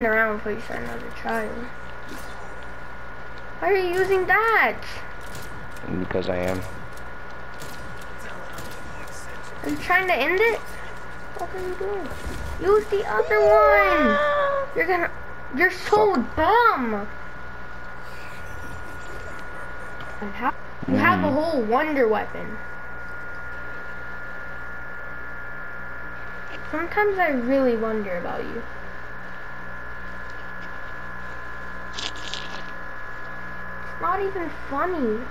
around before you start another trial. Why are you using that? Because I am. Are you trying to end it? What are you doing? Use the other one! You're gonna... You're so dumb! And how... You have a mm. whole wonder weapon. Sometimes I really wonder about you. Not even funny.